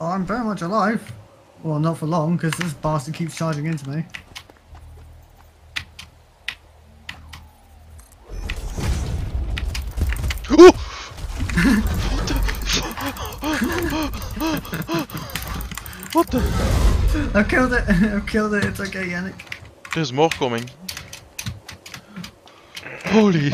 I'm very much alive. Well, not for long, because this bastard keeps charging into me. What the? I've killed it. I've killed it. It's okay, Janick. There's more coming. Holy